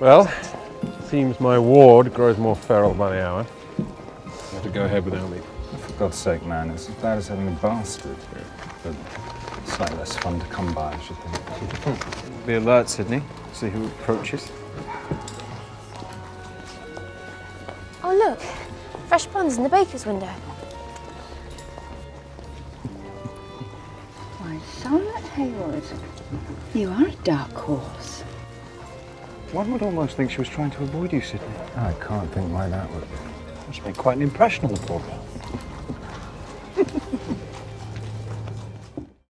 Well, seems my ward grows more feral by the hour. You have to go ahead without me. For God's sake, man, it's as bad as having a bastard. But slightly less fun to come by, I should think. Be alert, Sidney. See who approaches. Oh, look. Fresh buns in the baker's window. Why, Charlotte Heywood, you are a dark horse. One would almost think she was trying to avoid you, Sidney. I can't think why that would be. Must make quite an impression on the poor girl.